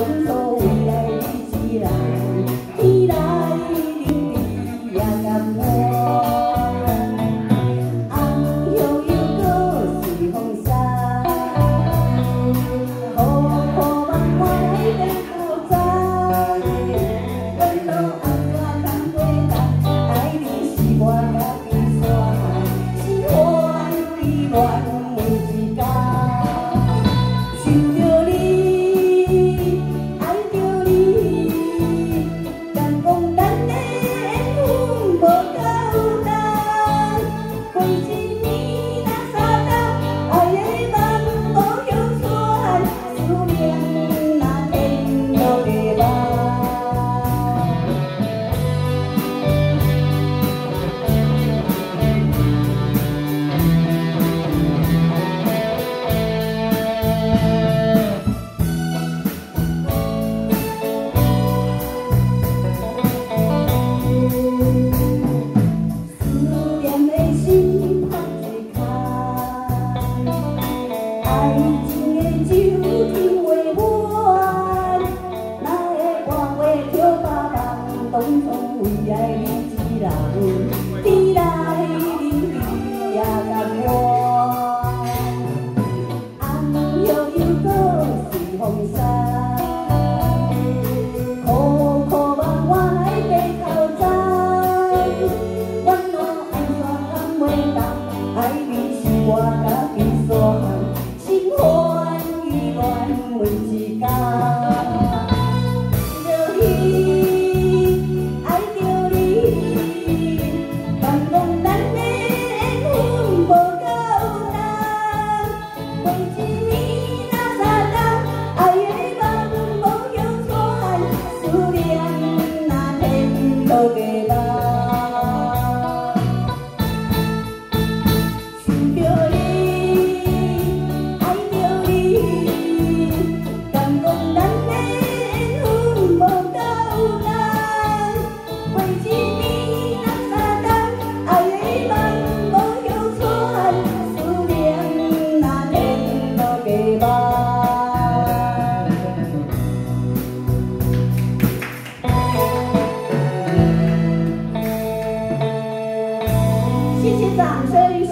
我家己山，心欢意乱问一家。一起掌声